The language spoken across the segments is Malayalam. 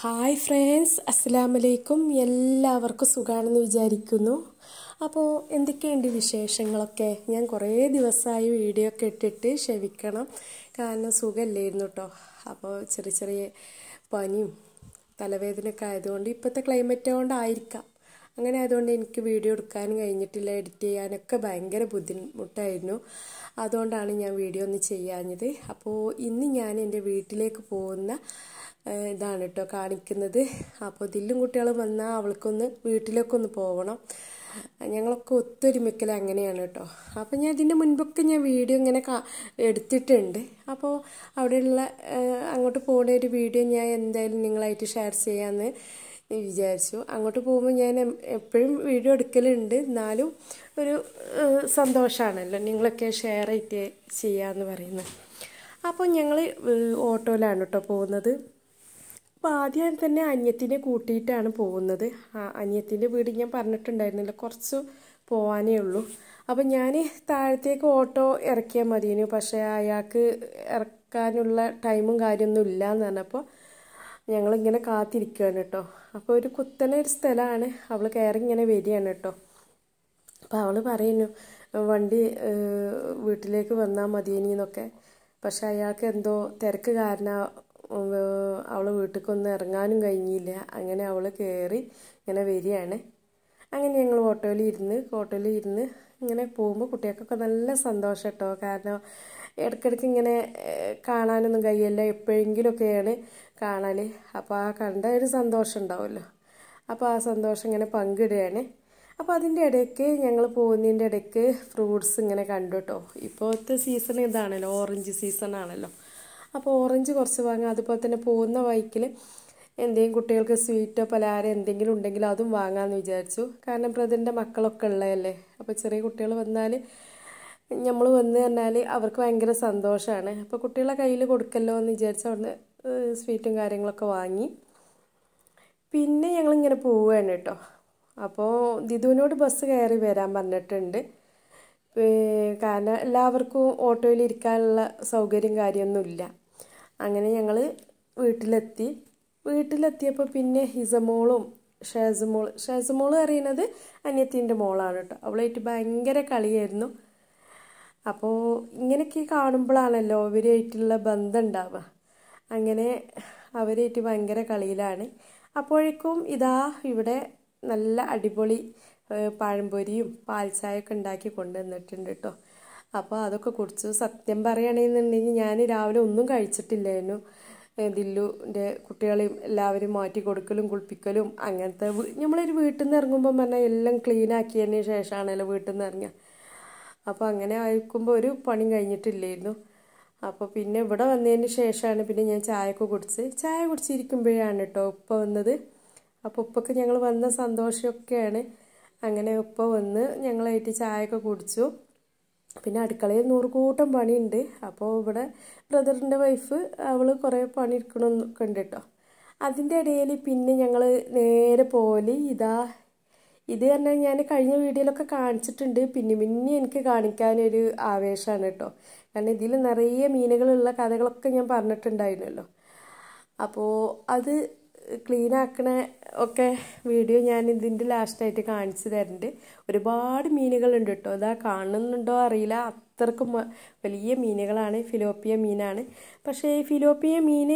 ഹായ് ഫ്രണ്ട്സ് അസ്സലാം വലൈക്കും എല്ലാവർക്കും സുഖാണെന്ന് വിചാരിക്കുന്നു. അപ്പോൾ എന്തൊക്കെയുണ്ട് വിശേഷങ്ങളൊക്കെ? ഞാൻ കുറേ ദിവസമായി വീഡിയോ ഒക്കെ ഇട്ടിട്ട് ക്ഷമിക്കണം. കാരണം സുഖമില്ലായിരുന്നു കേട്ടോ അപ്പോൾ ചെറിയ ചെറിയ പനിയും തലവേദനയൊക്കെ ആയതുകൊണ്ട് ഇപ്പോഴത്തെ ക്ലൈമറ്റ് കൊണ്ടായിരിക്കാം അങ്ങനെ ആയതുകൊണ്ട് എനിക്ക് വീഡിയോ എടുക്കാനും കഴിഞ്ഞിട്ടില്ല എഡിറ്റ് ചെയ്യാനൊക്കെ ഭയങ്കര ബുദ്ധിമുട്ടായിരുന്നു. അതുകൊണ്ടാണ് ഞാൻ വീഡിയോ ഒന്ന് ചെയ്യാഞ്ഞത്. അപ്പോൾ ഇന്ന് ഞാൻ എന്റെ വീട്ടിലേക്ക് പോകുന്ന ഇതാണ് കേട്ടോ കാണിക്കുന്നത്. അപ്പോൾ ഇതിലും കുട്ടികൾ വന്നാൽ അവൾക്കൊന്ന് വീട്ടിലൊക്കെ ഒന്ന് പോകണം ഞങ്ങളൊക്കെ ഒത്തൊരുമിക്കൽ അങ്ങനെയാണ് കേട്ടോ. അപ്പോൾ ഞാൻ ഇതിന്റെ മുൻപൊക്കെ ഞാൻ വീഡിയോ ഇങ്ങനെ എടുത്തിട്ടുണ്ട്. അപ്പോൾ അവിടെയുള്ള അങ്ങോട്ട് പോകുന്ന ഒരു വീഡിയോ ഞാൻ എന്തായാലും നിങ്ങളായിട്ട് ഷെയർ ചെയ്യാമെന്ന് വിചാരിച്ചു. അങ്ങോട്ട് പോകുമ്പോൾ ഞാൻ എപ്പോഴും വീഡിയോ എടുക്കലുണ്ട്. എന്നാലും ഒരു സന്തോഷമാണല്ലോ നിങ്ങളൊക്കെ ഷെയർ ആയിട്ട് ചെയ്യാമെന്ന് പറയുന്നത് അപ്പോൾ ഞങ്ങൾ ഓട്ടോയിലാണ് കേട്ടോ പോകുന്നത്. അപ്പോൾ ആദ്യം തന്നെ അനിയത്തിനെ കൂട്ടിയിട്ടാണ് പോകുന്നത്. അന്യത്തിന്റെ വീട് ഞാൻ പറഞ്ഞിട്ടുണ്ടായിരുന്നില്ല. കുറച്ച് പോവാനേ ഉള്ളൂ. അപ്പം ഞാൻ താഴത്തേക്ക് ഓട്ടോ ഇറക്കിയാൽ മതിയെന്നു പക്ഷേ അയാൾക്ക് ഇറക്കാനുള്ള ടൈമും കാര്യമൊന്നും ഇല്ല എന്ന് പറഞ്ഞപ്പോൾ ഞങ്ങളിങ്ങനെ കാത്തിരിക്കുകയാണ് കേട്ടോ. അപ്പോൾ ഒരു കുത്തനെ ഒരു സ്ഥലമാണ് അവൾ കയറി ഇങ്ങനെ വരികയാണ് കേട്ടോ. അപ്പോൾ അവൾ പറയുന്നു വണ്ടി വീട്ടിലേക്ക് വന്നാൽ മതിയേനി എന്നൊക്കെ പക്ഷെ അയാൾക്ക് എന്തോ തിരക്ക് കാരണം അവൾ വീട്ടിലേക്കൊന്നും ഇറങ്ങാനും കഴിഞ്ഞില്ല. അങ്ങനെ അവൾ കയറി ഇങ്ങനെ വരികയാണ്. അങ്ങനെ ഞങ്ങൾ ഓട്ടോയിൽ ഇരുന്ന് ഓട്ടോയിൽ ഇരുന്ന് ഇങ്ങനെ പോകുമ്പോൾ കുട്ടികൾക്കൊക്കെ നല്ല സന്തോഷം കേട്ടോ കാരണം ഇടയ്ക്കിടയ്ക്ക് ഇങ്ങനെ കാണാനൊന്നും കഴിയില്ല. എപ്പോഴെങ്കിലുമൊക്കെയാണ് കാണൽ അപ്പോൾ ആ കണ്ട ഒരു സന്തോഷം ഉണ്ടാവുമല്ലോ. അപ്പോൾ ആ സന്തോഷം ഇങ്ങനെ പങ്കിടുകയാണ്. അപ്പോൾ അതിന്റെ ഇടയ്ക്ക് ഞങ്ങൾ പോകുന്നതിന്റെ ഇടയ്ക്ക് ഫ്രൂട്ട്സ് ഇങ്ങനെ കണ്ടു കേട്ടോ ഇപ്പോഴത്തെ സീസൺ ഇതാണല്ലോ. ഓറഞ്ച് സീസൺ ആണല്ലോ. അപ്പോൾ ഓറഞ്ച് കുറച്ച് വാങ്ങാം. അതുപോലെ തന്നെ പോകുന്ന വൈക്കിൽ എന്തെങ്കിലും കുട്ടികൾക്ക് സ്വീറ്റോ പലഹാരം എന്തെങ്കിലും ഉണ്ടെങ്കിൽ അതും വാങ്ങാമെന്ന് വിചാരിച്ചു. കാരണം ബ്രദറിന്റെ മക്കളൊക്കെ ഉള്ളതല്ലേ? അപ്പോൾ ചെറിയ കുട്ടികൾ വന്നാൽ നമ്മൾ വന്ന് പറഞ്ഞാൽ അവർക്ക് ഭയങ്കര സന്തോഷമാണ് അപ്പോൾ കുട്ടികളെ കയ്യിൽ കൊടുക്കല്ലോ എന്ന് വിചാരിച്ച് അവിടുന്ന് സ്വീറ്റും കാര്യങ്ങളൊക്കെ വാങ്ങി. പിന്നെ ഞങ്ങളിങ്ങനെ പോവുകയാണ് കേട്ടോ. അപ്പോൾ ദിദുവിനോട് ബസ് കയറി വരാൻ പറഞ്ഞിട്ടുണ്ട്. കാരണം എല്ലാവർക്കും ഓട്ടോയിൽ ഇരിക്കാനുള്ള സൗകര്യം കാര്യമൊന്നുമില്ല. അങ്ങനെ ഞങ്ങൾ വീട്ടിലെത്തി. വീട്ടിലെത്തിയപ്പോൾ പിന്നെ ഹിസമോളും ഷേസമോൾ ഷേസമോൾ അറിയുന്നത് അനിയത്തിന്റെ മോളാണ് കേട്ടോ. അവളായിട്ട് ഭയങ്കര കളിയായിരുന്നു. അപ്പോൾ ഇങ്ങനെയൊക്കെ കാണുമ്പോഴാണല്ലോ അവരായിട്ടുള്ള ബന്ധം ഉണ്ടാവുക. അങ്ങനെ അവരായിട്ട് ഭയങ്കര കളിയിലാണ്. അപ്പോഴേക്കും ഇതാ ഇവിടെ നല്ല അടിപൊളി പഴംപൊരിയും പാൽച്ചായൊക്കെ ഉണ്ടാക്കി കൊണ്ടുവന്നിട്ടുണ്ട് കേട്ടോ. അപ്പോൾ അതൊക്കെ കുടിച്ചു സത്യം പറയുകയാണെന്നുണ്ടെങ്കിൽ ഞാൻ രാവിലെ ഒന്നും കഴിച്ചിട്ടില്ലായിരുന്നു. ദില്ലുന്റെ കുട്ടികളെയും എല്ലാവരും മാറ്റി കൊടുക്കലും കുളിപ്പിക്കലും അങ്ങനത്തെ നമ്മളൊരു വീട്ടിൽ നിന്ന് ഇറങ്ങുമ്പോൾ പറഞ്ഞാൽ എല്ലാം ക്ലീൻ ആക്കിയതിന് ശേഷമാണല്ലോ വീട്ടിൽ നിന്ന് ഇറങ്ങുക അപ്പോൾ അങ്ങനെ ആയിരിക്കുമ്പോൾ ഒരു പണി കഴിഞ്ഞിട്ടില്ലായിരുന്നു. അപ്പോൾ പിന്നെ ഇവിടെ വന്നതിന് ശേഷമാണ് പിന്നെ ഞാൻ ചായയൊക്കെ കുടിച്ച് ചായ കുടിച്ചിരിക്കുമ്പോഴാണ് കേട്ടോ ഉപ്പ വന്നത്. അപ്പോൾ ഉപ്പൊക്കെ ഞങ്ങൾ വന്ന സന്തോഷമൊക്കെയാണ് അങ്ങനെ ഉപ്പ വന്ന് ഞങ്ങളായിട്ട് ചായയൊക്കെ കുടിച്ചു. പിന്നെ അടുക്കളയിൽ നൂറുകൂട്ടം പണിയുണ്ട്. അപ്പോൾ ഇവിടെ ബ്രദറിന്റെ വൈഫ് അവൾ കുറേ പണി എടുക്കണമെന്നൊക്കെ ഉണ്ട് കേട്ടോ അതിന്റെ ഇടയിൽ പിന്നെ ഞങ്ങൾ നേരെ പോലെ ഇതാ ഇത് തന്നെ ഞാൻ കഴിഞ്ഞ വീഡിയോയിലൊക്കെ കാണിച്ചിട്ടുണ്ട്. പിന്നെ പിന്നെ എനിക്ക് കാണിക്കാനൊരു ആവേശമാണ് കേട്ടോ. കാരണം ഇതിൽ നിറയെ മീനുകളുള്ള കഥകളൊക്കെ ഞാൻ പറഞ്ഞിട്ടുണ്ടായിരുന്നല്ലോ. അപ്പോൾ അത് ക്ലീൻ ആക്കണ ഒക്കെ വീഡിയോ ഞാൻ ഇതിന്റെ ലാസ്റ്റായിട്ട് കാണിച്ചു തരുന്നുണ്ട് ഒരുപാട് മീനുകളുണ്ട് കേട്ടോ അതാ കാണുന്നുണ്ടോ അറിയില്ല. അത്രക്കും വലിയ മീനുകളാണ്. ഫിലോപ്പിയ മീനാണ്. പക്ഷേ ഈ ഫിലോപ്പിയ മീൻ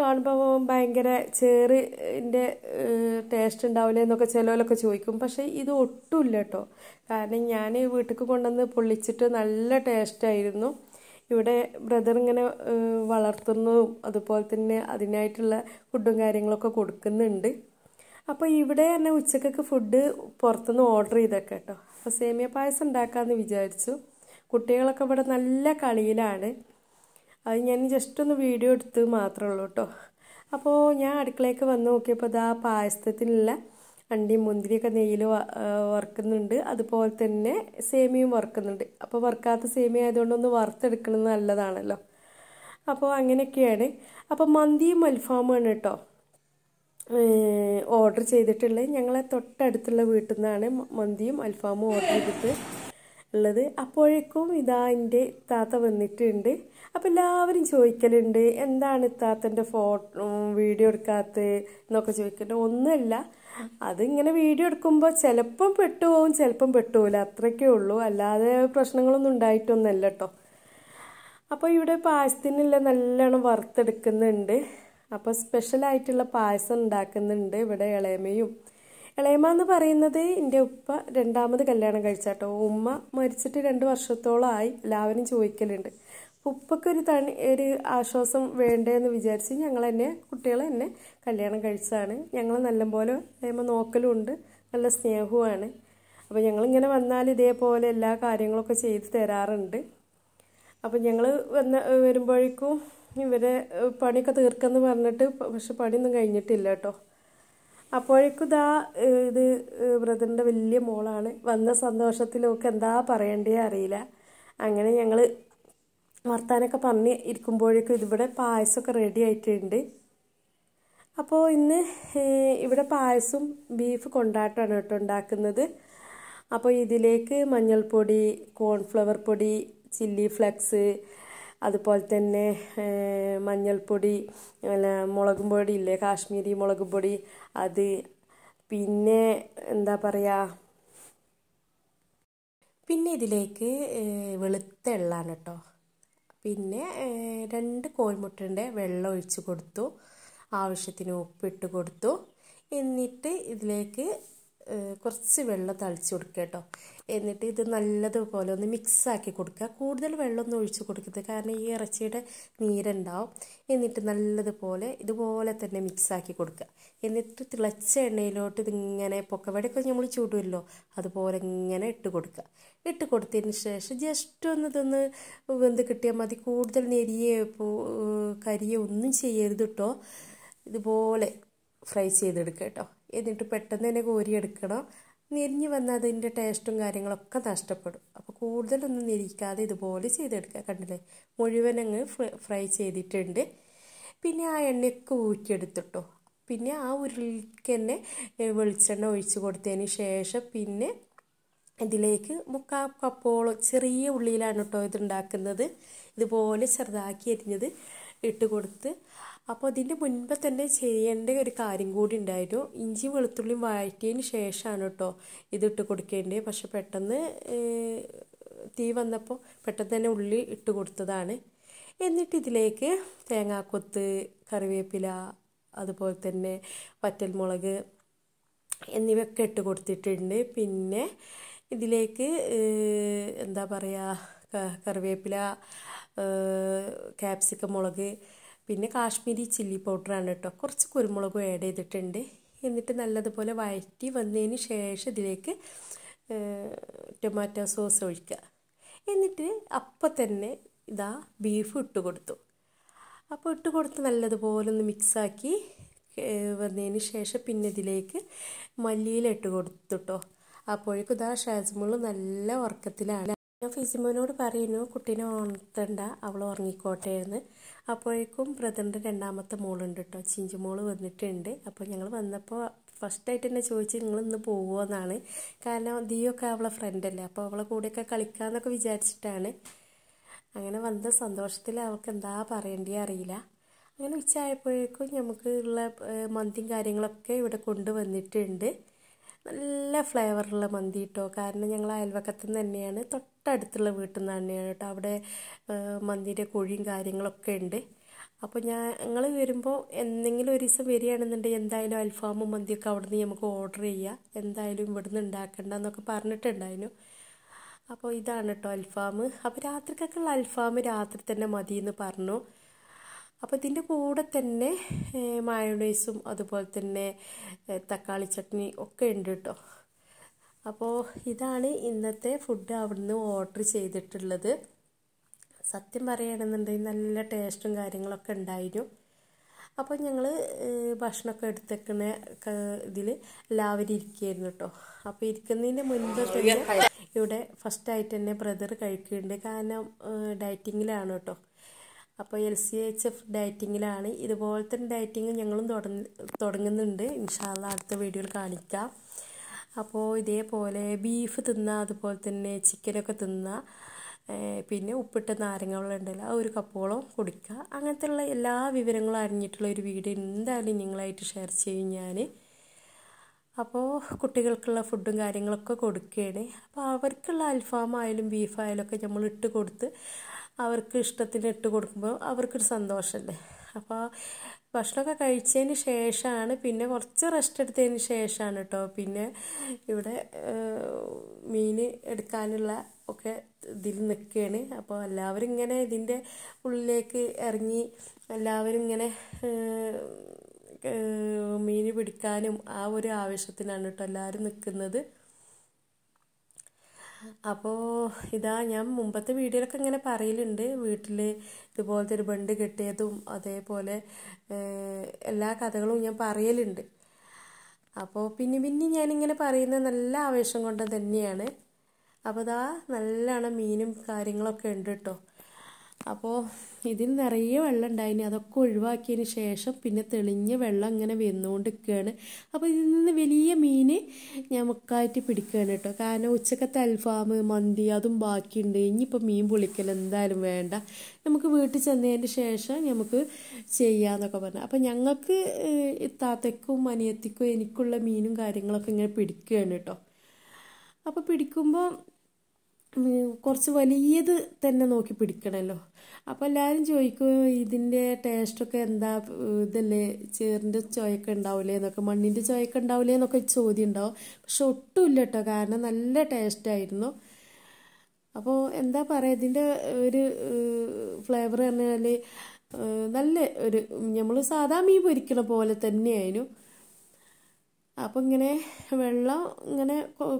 കാണുമ്പോൾ ഭയങ്കര ചേറിന്റെ ടേസ്റ്റ് ഉണ്ടാവില്ല എന്നൊക്കെ ചിലവരൊക്കെ ചോദിക്കും. പക്ഷേ ഇത് ഒട്ടുമില്ല കേട്ടോ കാരണം ഞാൻ വീട്ടിൽ കൊണ്ടുവന്ന് പൊള്ളിച്ചിട്ട് നല്ല ടേസ്റ്റായിരുന്നു ഇവിടെ ബ്രദർ ഇങ്ങനെ വളർത്തുന്നതും അതുപോലെ തന്നെ അതിനായിട്ടുള്ള ഫുഡും കാര്യങ്ങളൊക്കെ കൊടുക്കുന്നുണ്ട്. അപ്പോൾ ഇവിടെ തന്നെ ഉച്ചക്കൊക്കെ ഫുഡ് പുറത്തുനിന്ന് ഓർഡർ ചെയ്തൊക്കെ കേട്ടോ. അപ്പോൾ സേമിയ പായസം ഉണ്ടാക്കാമെന്ന് വിചാരിച്ചു. കുട്ടികളൊക്കെ ഇവിടെ നല്ല കളിയിലാണ്. അത് ഞാൻ ജസ്റ്റ് ഒന്ന് വീഡിയോ എടുത്ത് മാത്രമേ ഉള്ളൂ കേട്ടോ. അപ്പോൾ ഞാൻ അടുക്കളയ്ക്ക് വന്ന് നോക്കിയപ്പോൾ ഇതാ പായസത്തിനുള്ള അണ്ടിയും മുന്തിരിയൊക്കെ നെയ്യിൽ വറുക്കുന്നുണ്ട്. അതുപോലെ തന്നെ സേമിയയും വറുക്കുന്നുണ്ട്. അപ്പോൾ വറുക്കാത്ത സേമിയ ആയതുകൊണ്ട് ഒന്ന് വറുത്തെടുക്കുന്നത് നല്ലതാണല്ലോ. അപ്പോൾ അങ്ങനെയൊക്കെയാണ്. അപ്പോൾ മന്തിയും അൽഫാമാണ് കേട്ടോ. ഓർഡർ ചെയ്തിട്ടുള്ളത്. ഞങ്ങളെ തൊട്ടടുത്തുള്ള വീട്ടിൽ നിന്നാണ് മന്തിയും അൽഫാമും ഓർഡർ ചെയ്തിട്ട് ഉള്ളത്. അപ്പോഴേക്കും ഇതാ എന്റെ താത്ത വന്നിട്ടുണ്ട്. അപ്പം എല്ലാവരും ചോദിക്കലുണ്ട്. എന്താണ് താത്തന്റെ ഫോട്ടോ വീഡിയോ എടുക്കാത്ത എന്നൊക്കെ ചോദിക്കലുണ്ട്. ഒന്നുമല്ല. അതിങ്ങനെ വീഡിയോ എടുക്കുമ്പോൾ ചിലപ്പം പെട്ടുപോകും ചിലപ്പം പെട്ടുപോകില്ല അത്രയ്ക്കേ ഉള്ളൂ. അല്ലാതെ പ്രശ്നങ്ങളൊന്നും ഉണ്ടായിട്ടൊന്നുമല്ല കേട്ടോ അപ്പോൾ ഇവിടെ പായസത്തിനുള്ള നല്ലോണം വറുത്തെടുക്കുന്നുണ്ട്. അപ്പോൾ സ്പെഷ്യലായിട്ടുള്ള പായസം ഉണ്ടാക്കുന്നുണ്ട് ഇവിടെ ഇളയമയും ഇളയമ എന്ന് പറയുന്നത് എന്റെ ഉപ്പ രണ്ടാമത് കല്യാണം കഴിച്ചാട്ടോ. ഉമ്മ മരിച്ചിട്ട് രണ്ട് വർഷത്തോളമായി എല്ലാവരും ചോദിക്കലുണ്ട്. ഉപ്പക്ക് ഒരു തണി ഒരു ആശ്വാസം വേണ്ടേന്ന് വിചാരിച്ച് ഞങ്ങൾ എന്നെ കുട്ടികളെ എന്നെ കല്യാണം കഴിച്ചതാണ്. ഞങ്ങൾ നല്ലപോലെ നോക്കലും നോക്കലുമുണ്ട് നല്ല സ്നേഹവുമാണ്. അപ്പോൾ ഞങ്ങളിങ്ങനെ വന്നാൽ ഇതേപോലെ എല്ലാ കാര്യങ്ങളൊക്കെ ചെയ്ത് തരാറുണ്ട്. അപ്പം ഞങ്ങൾ വന്ന വരുമ്പോഴേക്കും ഇവരെ പണിയൊക്കെ തീർക്കെന്ന് പറഞ്ഞിട്ട് പക്ഷെ പണിയൊന്നും കഴിഞ്ഞിട്ടില്ല കേട്ടോ. അപ്പോഴേക്കും ഇതാ ഇത് ബ്രദറിന്റെ വലിയ മോളാണ്. വന്ന സന്തോഷത്തിലൊക്കെ എന്താ പറയേണ്ടേ അറിയില്ല. അങ്ങനെ ഞങ്ങൾ വർത്താനൊക്കെ പറഞ്ഞ് ഇരിക്കുമ്പോഴേക്കും ഇതിവിടെ പായസമൊക്കെ റെഡി ആയിട്ടുണ്ട്. അപ്പോൾ ഇന്ന് ഇവിടെ പായസം ബീഫ് കൊണ്ടാട്ടമാണ് കേട്ടോ ഉണ്ടാക്കുന്നത്. അപ്പോൾ ഇതിലേക്ക് മഞ്ഞൾപ്പൊടി കോൺഫ്ലവർ പൊടി ചില്ലി ഫ്ലെക്സ് അതുപോലെ തന്നെ മഞ്ഞൾപ്പൊടി അല്ല മുളകും പൊടി ഇല്ലേ കാശ്മീരി മുളക് പൊടി അത് പിന്നെ എന്താ പറയുക പിന്നെ ഇതിലേക്ക് വെളുത്ത എള്ളാണ് കേട്ടോ. പിന്നെ രണ്ട് കോഴിമുട്ടന്റെ വെള്ളം ഒഴിച്ച് കൊടുത്തു. ആവശ്യത്തിന് ഉപ്പിട്ട് കൊടുത്തു. എന്നിട്ട് ഇതിലേക്ക് കുറച്ച് വെള്ളം തളിച്ച് കൊടുക്കുക കേട്ടോ. എന്നിട്ട് ഇത് നല്ലതുപോലെ ഒന്ന് മിക്സാക്കി കൊടുക്കുക. കൂടുതൽ വെള്ളമൊന്നും ഒഴിച്ച് കൊടുക്കരുത്. കാരണം ഈ ഇറച്ചിയുടെ നീരുണ്ടാവും. എന്നിട്ട് നല്ലതുപോലെ ഇതുപോലെ തന്നെ മിക്സാക്കി കൊടുക്കുക. എന്നിട്ട് തിളച്ച എണ്ണയിലോട്ട് ഇതിങ്ങനെ പൊക്കവടയൊക്കെ നമ്മൾ ചൂടുമല്ലോ അതുപോലെ ഇങ്ങനെ ഇട്ട് കൊടുക്കുക. ഇട്ട് കൊടുത്തതിന് ശേഷം ജസ്റ്റ് ഒന്ന് ഇതൊന്ന് വെന്ത് കിട്ടിയാൽ മതി. കൂടുതൽ നെരിയെ കരിയെ ഒന്നും ചെയ്യരുത് കേട്ടോ ഇതുപോലെ ഫ്രൈ ചെയ്തെടുക്കുക കേട്ടോ. എന്നിട്ട് പെട്ടെന്ന് തന്നെ കോരിയെടുക്കണം. നെരിഞ്ഞ് വന്നാൽ അതിന്റെ ടേസ്റ്റും കാര്യങ്ങളൊക്കെ നഷ്ടപ്പെടും. അപ്പോൾ കൂടുതലൊന്നും ഞെരിക്കാതെ ഇതുപോലെ ചെയ്തെടുക്കുക. കണ്ടില്ലേ? മുഴുവൻ അങ്ങ് ഫ്രൈ ചെയ്തിട്ടുണ്ട്. പിന്നെ ആ എണ്ണയൊക്കെ ഊറ്റിയെടുത്തിട്ടോ. പിന്നെ ആ ഉരുളിക്ക് തന്നെ വെളിച്ചെണ്ണ ഒഴിച്ചു കൊടുത്തതിന് ശേഷം പിന്നെ ഇതിലേക്ക് മുക്കാൽ കപ്പോളം ചെറിയ ഉള്ളിയിലാണ് കേട്ടോ ഇതുണ്ടാക്കുന്നത് ഇതുപോലെ ചെറുതാക്കി അരിഞ്ഞത്. ഇട്ട് കൊടുത്ത് അപ്പോൾ അതിന്റെ മുൻപേ തന്നെ ചെയ്യേണ്ട ഒരു കാര്യം കൂടി ഉണ്ടായിരുന്നു. ഇഞ്ചി വെളുത്തുള്ളിയും വഴറ്റിയതിന് ശേഷമാണ് കേട്ടോ ഇതിട്ട് കൊടുക്കേണ്ടത്. പക്ഷെ പെട്ടെന്ന് തീ വന്നപ്പോൾ പെട്ടെന്ന് തന്നെ ഉള്ളി ഇട്ട് കൊടുത്തതാണ്. എന്നിട്ട് ഇതിലേക്ക് തേങ്ങാക്കൊത്ത് കറിവേപ്പില അതുപോലെ തന്നെ വറ്റൽമുളക് എന്നിവയൊക്കെ ഇട്ട് കൊടുത്തിട്ടുണ്ട്. പിന്നെ ഇതിലേക്ക് എന്താ പറയുക കറിവേപ്പില ക്യാപ്സിക്കം മുളക് പിന്നെ കാശ്മീരി ചില്ലി പൗഡറാണ് കേട്ടോ കുറച്ച് കുരുമുളകും ആഡ് ചെയ്തിട്ടുണ്ട്. എന്നിട്ട് നല്ലതുപോലെ വഴറ്റി വന്നതിന് ശേഷം ഇതിലേക്ക് ടൊമാറ്റോ സോസ് ഒഴിക്കുക. എന്നിട്ട് അപ്പം തന്നെ ഇതാ ബീഫ് ഇട്ട് കൊടുത്തു. അപ്പോൾ ഇട്ട് കൊടുത്ത് നല്ലതുപോലെ ഒന്ന് മിക്സാക്കി വന്നതിന് ശേഷം പിന്നെ ഇതിലേക്ക് മല്ലിയില ഇട്ട് കൊടുത്തുട്ടോ അപ്പോഴേക്കും ഇതാ ഷാസ്മുൾ നല്ല ഉറക്കത്തിലാണ്. ഞാൻ ഫിസിമോനോട് പറയുന്നു കുട്ടീനെ ഉണർത്തണ്ട അവൾ ഉറങ്ങിക്കോട്ടെ എന്ന് അപ്പോഴേക്കും ബ്രദറിന്റെ രണ്ടാമത്തെ മോളുണ്ട് കേട്ടോ ചിഞ്ചു മോൾ വന്നിട്ടുണ്ട് അപ്പോൾ ഞങ്ങൾ വന്നപ്പോൾ ഫസ്റ്റായിട്ട് തന്നെ ചോദിച്ചു നിങ്ങൾ ഇന്ന് പോകുമോ എന്നാണ്. കാരണം ദിയൊക്കെ അവളെ ഫ്രണ്ടല്ലേ അപ്പോൾ അവളെ കൂടെയൊക്കെ കളിക്കാമെന്നൊക്കെ വിചാരിച്ചിട്ടാണ്. അങ്ങനെ വന്ന സന്തോഷത്തിൽ അവൾക്ക് എന്താ പറയേണ്ടേ അറിയില്ല. അങ്ങനെ ഉച്ചയായപ്പോഴേക്കും നമുക്ക് ഉള്ള മന്തിയും കാര്യങ്ങളൊക്കെ ഇവിടെ കൊണ്ടുവന്നിട്ടുണ്ട്. നല്ല ഫ്ലേവറുള്ള മന്തി കേട്ടോ കാരണം ഞങ്ങൾ അയൽവക്കത്തു നിന്ന് തന്നെയാണ് തൊട്ടടുത്തുള്ള വീട്ടിൽ നിന്ന് തന്നെയാണ് കേട്ടോ. അവിടെ മന്തിന്റെ കുഴിയും കാര്യങ്ങളൊക്കെ ഉണ്ട്. അപ്പോൾ ഞാൻ ഞങ്ങൾ വരുമ്പോൾ എന്തെങ്കിലും ഒരു ദിവസം വരികയാണെന്നുണ്ടെങ്കിൽ എന്തായാലും അൽഫാമും മന്തിയൊക്കെ അവിടെ നിന്ന് നമുക്ക് ഓർഡർ ചെയ്യുക എന്തായാലും ഇവിടുന്ന് ഉണ്ടാക്കണ്ട എന്നൊക്കെ പറഞ്ഞിട്ടുണ്ടായിരുന്നു. അപ്പോൾ ഇതാണ് കേട്ടോ അൽഫാം. അപ്പോൾ രാത്രിക്കൊക്കെയുള്ള അൽഫാം രാത്രി തന്നെ മതി എന്ന് പറഞ്ഞു. അപ്പോൾ ഇതിന്റെ കൂടെ തന്നെ മയോണൈസും അതുപോലെ തന്നെ തക്കാളി ചട്നി ഒക്കെ ഉണ്ട് കേട്ടോ. അപ്പോൾ ഇതാണ് ഇന്നത്തെ ഫുഡ് അവിടുന്ന് ഓർഡർ ചെയ്തിട്ടുള്ളത്. സത്യം പറയുകയാണെന്നുണ്ടെങ്കിൽ നല്ല ടേസ്റ്റും കാര്യങ്ങളൊക്കെ ഉണ്ടായിരുന്നു. അപ്പോൾ ഞങ്ങൾ ഭക്ഷണമൊക്കെ എടുത്തേക്കുന്ന ഇതിൽ എല്ലാവരും ഇരിക്കുകയായിരുന്നു കേട്ടോ അപ്പോൾ ഇരിക്കുന്നതിന്റെ മുൻപ് ഇവിടെ ഫസ്റ്റായിട്ട് തന്നെ ബ്രദർ കഴിക്കുന്നുണ്ട്. കാരണം ഡയറ്റിങ്ങിലാണ് കേട്ടോ അപ്പോൾ എൽ സി എച്ച് എഫ് ഡയറ്റിങ്ങിലാണ് ഇതുപോലത്തെ ഡയറ്റിങ് ഞങ്ങളും തുടങ്ങുന്നുണ്ട്. ഇൻഷാല്ല അടുത്ത വീഡിയോയിൽ കാണിക്കാം. അപ്പോൾ ഇതേപോലെ ബീഫ് തിന്നുക അതുപോലെ തന്നെ ചിക്കനൊക്കെ തിന്നുക പിന്നെ ഉപ്പിട്ട നാരങ്ങ വെള്ളം ഉണ്ടല്ലോ ആ ഒരു കപ്പോളം കുടിക്കുക അങ്ങനത്തെയുള്ള എല്ലാ വിവരങ്ങളും അറിഞ്ഞിട്ടുള്ള ഒരു വീഡിയോ എന്തായാലും നിങ്ങളായിട്ട് ഷെയർ ചെയ്യും ഞാൻ അപ്പോൾ കുട്ടികൾക്കുള്ള ഫുഡും കാര്യങ്ങളൊക്കെ കൊടുക്കുകയാണ്. അപ്പോൾ അവർക്കുള്ള അൽഫാമായാലും ബീഫായാലും ഒക്കെ നമ്മൾ ഇട്ട് കൊടുത്ത് അവർക്ക് ഇഷ്ടത്തിന് ഇട്ട് കൊടുക്കുമ്പോൾ അവർക്കൊരു സന്തോഷമല്ലേ അപ്പോൾ ഭക്ഷണമൊക്കെ കഴിച്ചതിന് ശേഷമാണ് പിന്നെ കുറച്ച് റെസ്റ്റ് എടുത്തതിന് ശേഷമാണ് കേട്ടോ പിന്നെ ഇവിടെ മീൻ എടുക്കാനുള്ള ഒക്കെ ഇതിൽ നിൽക്കുകയാണ്. അപ്പോൾ എല്ലാവരും ഇങ്ങനെ ഇതിന്റെ ഉള്ളിലേക്ക് ഇറങ്ങി എല്ലാവരും ഇങ്ങനെ മീൻ പിടിക്കാനും ആ ഒരു ആവശ്യത്തിനാണ് കേട്ടോ എല്ലാവരും നിൽക്കുന്നത്. അപ്പോൾ ഇതാ ഞാൻ മുമ്പത്തെ വീഡിയോയിലൊക്കെ ഇങ്ങനെ പറയലുണ്ട്. വീട്ടിൽ ഇതുപോലത്തെ ഒരു ബണ്ട് കെട്ടിയതും അതേപോലെ എല്ലാ കഥകളും ഞാൻ പറയലുണ്ട്. അപ്പോൾ പിന്നെ പിന്നെ ഞാനിങ്ങനെ പറയുന്നത് നല്ല ആവേശം കൊണ്ട് തന്നെയാണ്. അപ്പോൾ ഇതാ നല്ലോണം മീനും കാര്യങ്ങളൊക്കെ ഉണ്ട് കേട്ടോ അപ്പോൾ ഇതിൽ നിറയെ വെള്ളം ഉണ്ടായിന്. അതൊക്കെ ഒഴിവാക്കിയതിന് ശേഷം പിന്നെ തെളിഞ്ഞ വെള്ളം ഇങ്ങനെ വന്നുകൊണ്ടിരിക്കുകയാണ്. അപ്പോൾ ഇതിൽ നിന്ന് വലിയ മീൻ ഞമ്മക്കായിട്ട് പിടിക്കുകയാണ് കേട്ടോ. കാരണം ഉച്ചക്കത്തെ അൽഫാം മന്തി അതും ബാക്കിയുണ്ട്. ഇനിയിപ്പോൾ മീൻ പൊളിക്കൽ എന്തായാലും വേണ്ട. നമുക്ക് വീട്ടിൽ ചെന്നതിന് ശേഷം നമുക്ക് ചെയ്യാമെന്നൊക്കെ പറഞ്ഞു. അപ്പോൾ ഞങ്ങൾക്ക് താത്തയ്ക്കും അനിയത്തിക്കും എനിക്കുള്ള മീനും കാര്യങ്ങളൊക്കെ ഇങ്ങനെ പിടിക്കുകയാണ് കേട്ടോ. അപ്പോൾ പിടിക്കുമ്പോൾ കുറച്ച് വലിയത് തന്നെ നോക്കി പിടിക്കണമല്ലോ അപ്പോൾ എല്ലാവരും ചോദിക്കും ഇതിന്റെ ടേസ്റ്റൊക്കെ എന്താ? ഇതല്ലേ? ചേറിന്റെ ചോയൊക്കെ ഉണ്ടാവില്ലേ എന്നൊക്കെ. മണ്ണിന്റെ ചോയൊക്കെ ഉണ്ടാവില്ലേ എന്നൊക്കെ ചോദ്യം ഉണ്ടാവും. പക്ഷെ ഒട്ടുമില്ല കേട്ടോ കാരണം നല്ല ടേസ്റ്റായിരുന്നു അപ്പോൾ എന്താ പറയുക ഇതിന്റെ ഒരു ഫ്ലേവർ പറഞ്ഞാൽ നല്ല ഒരു നമ്മൾ സാധാ മീൻ പൊരിക്കണ പോലെ തന്നെയായിരുന്നു. അപ്പം ഇങ്ങനെ വെള്ളം ഇങ്ങനെ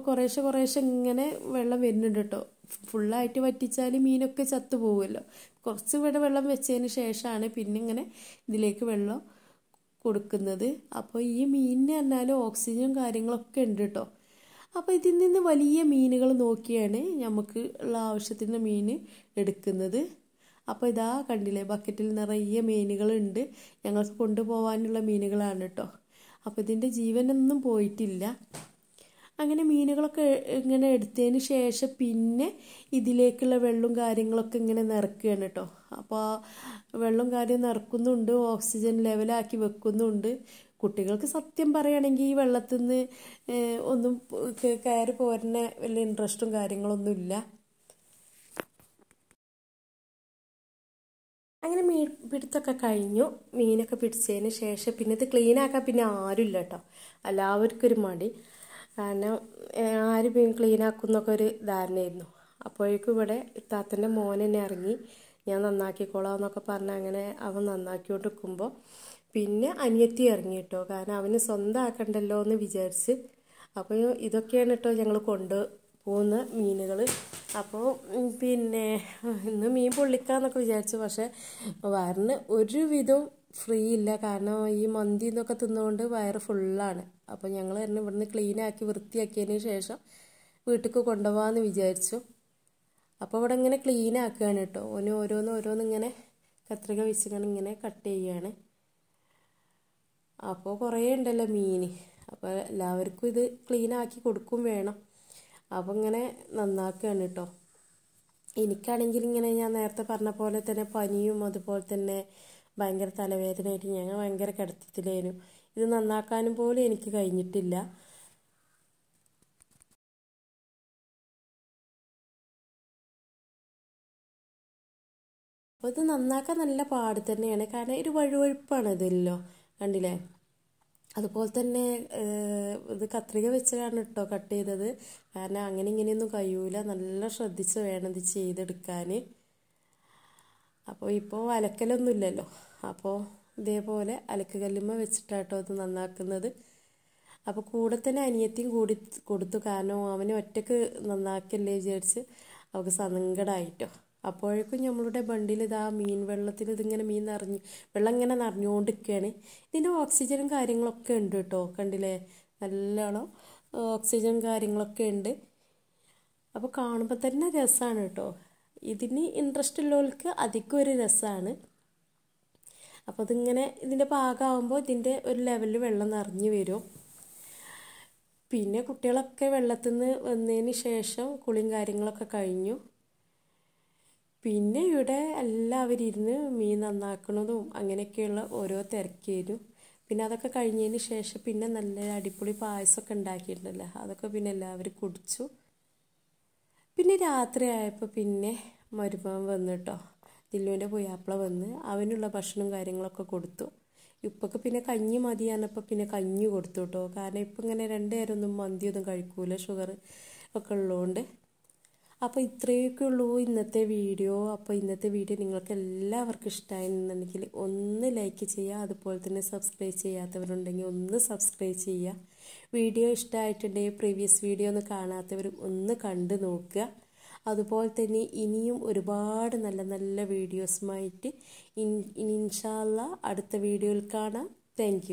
കുറേശ്ശെ കുറേശ്ശെ ഇങ്ങനെ വെള്ളം വരുന്നുണ്ട് കേട്ടോ ഫുള്ളായിട്ട് വറ്റിച്ചാൽ മീനൊക്കെ ചത്തു പോകുമല്ലോ കുറച്ച് ഇവിടെ വെള്ളം വെച്ചതിന് ശേഷമാണ് പിന്നെ ഇങ്ങനെ ഇതിലേക്ക് വെള്ളം കൊടുക്കുന്നത്. അപ്പോൾ ഈ മീനിന് പറഞ്ഞാൽ ഓക്സിജനും കാര്യങ്ങളൊക്കെ ഉണ്ട് കേട്ടോ അപ്പോൾ ഇതിൽ നിന്ന് വലിയ മീനുകൾ നോക്കിയാണ് നമുക്ക് ഉള്ള ആവശ്യത്തിന് മീൻ എടുക്കുന്നത്. അപ്പോൾ ഇതാ കണ്ടില്ലേ ബക്കറ്റിൽ നിറയെ മീനുകളുണ്ട് ഞങ്ങൾക്ക് കൊണ്ടുപോകാനുള്ള മീനുകളാണ് കേട്ടോ അപ്പോൾ ഇതിന്റെ ജീവനൊന്നും പോയിട്ടില്ല. അങ്ങനെ മീനുകളൊക്കെ ഇങ്ങനെ എടുത്തതിന് ശേഷം പിന്നെ ഇതിലേക്കുള്ള വെള്ളവും കാര്യങ്ങളൊക്കെ ഇങ്ങനെ നിറക്കുകയാണ് കേട്ടോ അപ്പോൾ വെള്ളം കാര്യം നിറക്കുന്നുണ്ട് ഓക്സിജൻ ലെവലാക്കി വെക്കുന്നുണ്ട്. കുട്ടികൾക്ക് സത്യം പറയുകയാണെങ്കിൽ ഈ വെള്ളത്തിൽ നിന്ന് ഒന്നും കയറി പോരുന്ന വലിയ ഇൻട്രസ്റ്റും കാര്യങ്ങളൊന്നുമില്ല അങ്ങനെ മീൻ പിടുത്തൊക്കെ കഴിഞ്ഞു. മീനൊക്കെ പിടിച്ചതിന് ശേഷം പിന്നെ ഇത് ക്ലീൻ ആക്കാൻ പിന്നെ ആരുമില്ല കേട്ടോ എല്ലാവർക്കും ഒരു മടി. കാരണം ആര് ക്ലീൻ ആക്കുന്നൊക്കെ ഒരു ധാരണയായിരുന്നു. അപ്പോഴേക്കും ഇവിടെ താത്തന്റെ മോൻ തന്നെ ഇറങ്ങി ഞാൻ നന്നാക്കിക്കോളാം എന്നൊക്കെ പറഞ്ഞ് അങ്ങനെ അവൻ നന്നാക്കിക്കൊണ്ട് നിൽക്കുമ്പോൾ പിന്നെ അനിയത്തി ഇറങ്ങി കേട്ടോ കാരണം അവന് സ്വന്തം ആക്കണ്ടല്ലോ എന്ന് വിചാരിച്ച്. അപ്പോൾ ഇതൊക്കെയാണ് കേട്ടോ ഞങ്ങൾ കൊണ്ട് പോകുന്ന മീനുകൾ അപ്പോൾ പിന്നെ ഇന്ന് മീൻ പൊള്ളിക്കാന്നൊക്കെ വിചാരിച്ചു. പക്ഷേ വയറിന് ഒരുവിധം ഫ്രീ ഇല്ല കാരണം ഈ മന്തി എന്നൊക്കെ തിന്നുകൊണ്ട് വയറ് ഫുള്ളാണ് അപ്പോൾ ഞങ്ങൾ തന്നെ ഇവിടുന്ന് ക്ലീനാക്കി വൃത്തിയാക്കിയതിന് ശേഷം വീട്ടിലേക്ക് കൊണ്ടുപോകാമെന്ന് വിചാരിച്ചു. അപ്പോൾ ഇവിടെ ഇങ്ങനെ ക്ലീൻ ആക്കുകയാണ് കേട്ടോ. ഓന് ഓരോന്ന് ഓരോന്ന് ഇങ്ങനെ കത്രിക വെച്ചിങ്ങനെ ഇങ്ങനെ കട്ട് ചെയ്യുകയാണ് അപ്പോൾ കുറേ ഉണ്ടല്ലോ മീൻ അപ്പോൾ എല്ലാവർക്കും ഇത് ക്ലീൻ ആക്കി കൊടുക്കും വേണം. അപ്പോൾ ഇങ്ങനെ നന്നാക്കുകയാണ് കേട്ടോ. എനിക്കാണെങ്കിൽ ഇങ്ങനെ ഞാൻ നേരത്തെ പറഞ്ഞ പോലെ തന്നെ പനിയും അതുപോലെ തന്നെ ഭയങ്കര തലവേദനയായിട്ട് ഞങ്ങൾ ഭയങ്കര കിടത്തത്തിലായിരുന്നു. ഇത് നന്നാക്കാനും പോലും എനിക്ക് കഴിഞ്ഞിട്ടില്ല. അപ്പോൾ ഇത് നന്നാക്കാൻ നല്ല പാട് തന്നെയാണ്. കാരണം ഒരു വഴുവഴുപ്പാണ് ഇതില്ലോ. കണ്ടില്ലേ? അതുപോലെ തന്നെ ഇത് കത്രിക വെച്ചാണ് കേട്ടോ കട്ട് ചെയ്തത്. കാരണം അങ്ങനെ ഇങ്ങനെയൊന്നും കഴിയൂല. നല്ല ശ്രദ്ധിച്ച് വേണം ഇത് ചെയ്തെടുക്കാൻ. അപ്പോൾ ഇപ്പോൾ അലക്കലൊന്നുമില്ലല്ലോ അപ്പോൾ ഇതേപോലെ അലക്കുകല്ലുമ്മ വെച്ചിട്ടാട്ടോ ഇത് നന്നാക്കുന്നത്. അപ്പോൾ കൂടെ തന്നെ അനിയത്തിയും കൂടി കൊടുത്തു. കാരണം അവനെ ഒറ്റയ്ക്ക് നന്നാക്കല്ലേ വിചാരിച്ച് അവൾക്ക് സങ്കടമായിട്ടോ അപ്പോഴേക്കും നമ്മളുടെ ബണ്ടിൽ ഇതാ മീൻ വെള്ളത്തിൽ ഇതിങ്ങനെ മീൻ നിറഞ്ഞ് വെള്ളം ഇങ്ങനെ നിറഞ്ഞുകൊണ്ടിരിക്കുകയാണ് ഇതിന്റെ ഓക്സിജനും കാര്യങ്ങളൊക്കെ ഉണ്ട് കേട്ടോ. കണ്ടില്ലേ? നല്ലോണം ഓക്സിജൻ കാര്യങ്ങളൊക്കെ ഉണ്ട്. അപ്പോൾ കാണുമ്പോൾ തന്നെ രസമാണ് കേട്ടോ. ഇതിന് ഇൻട്രസ്റ്റ് ഉള്ളവർക്ക് അധികം ഒരു രസമാണ് അപ്പോൾ അതിങ്ങനെ ഇതിന്റെ പാകമാകുമ്പോൾ ഇതിന്റെ ഒരു ലെവലിൽ വെള്ളം നിറഞ്ഞു വരും. പിന്നെ കുട്ടികളൊക്കെ വെള്ളത്തിൽ നിന്ന് വന്നതിന് ശേഷം കുളിയും കാര്യങ്ങളൊക്കെ കഴിഞ്ഞു. പിന്നെ ഇവിടെ എല്ലാവരും ഇരുന്ന് മീൻ നന്നാക്കുന്നതും അങ്ങനെയൊക്കെയുള്ള ഓരോ തിരക്കായിരുന്നു പിന്നെ അതൊക്കെ കഴിഞ്ഞതിന് ശേഷം പിന്നെ നല്ല അടിപൊളി പായസമൊക്കെ ഉണ്ടാക്കിയിട്ടുണ്ടല്ലോ. അതൊക്കെ പിന്നെ എല്ലാവരും കുടിച്ചു. പിന്നെ രാത്രി ആയപ്പോൾ പിന്നെ വന്നു കേട്ടോ ദില്ലുവിന്റെ പുയ്യാപ്പിള വന്ന് അവനുള്ള ഭക്ഷണവും കാര്യങ്ങളൊക്കെ കൊടുത്തു. ഇപ്പൊക്കെ പിന്നെ കഞ്ഞി മതി പിന്നെ കഞ്ഞി കൊടുത്തു കേട്ടോ കാരണം ഇപ്പം ഇങ്ങനെ രണ്ട് നേരമൊന്നും മന്തിയൊന്നും കഴിക്കൂല ഷുഗർ ഒക്കെ ഉള്ളതുകൊണ്ട് അപ്പോൾ ഇത്രയൊക്കെ ഉള്ളൂ ഇന്നത്തെ വീഡിയോ. അപ്പോൾ ഇന്നത്തെ വീഡിയോ നിങ്ങൾക്ക് എല്ലാവർക്കും ഇഷ്ടമായിരുന്നുണ്ടെങ്കിൽ ഒന്ന് ലൈക്ക് ചെയ്യുക. അതുപോലെ തന്നെ സബ്സ്ക്രൈബ് ചെയ്യാത്തവരുണ്ടെങ്കിൽ ഒന്ന് സബ്സ്ക്രൈബ് ചെയ്യുക. വീഡിയോ ഇഷ്ടമായിട്ടുണ്ടെങ്കിൽ പ്രീവിയസ് വീഡിയോ ഒന്ന് കാണാത്തവർ ഒന്ന് കണ്ടു നോക്കുക. അതുപോലെ തന്നെ ഇനിയും ഒരുപാട് നല്ല നല്ല വീഡിയോസുമായിട്ട് ഇൻ ഇൻഷാല്ല അടുത്ത വീഡിയോയിൽ കാണാം. താങ്ക്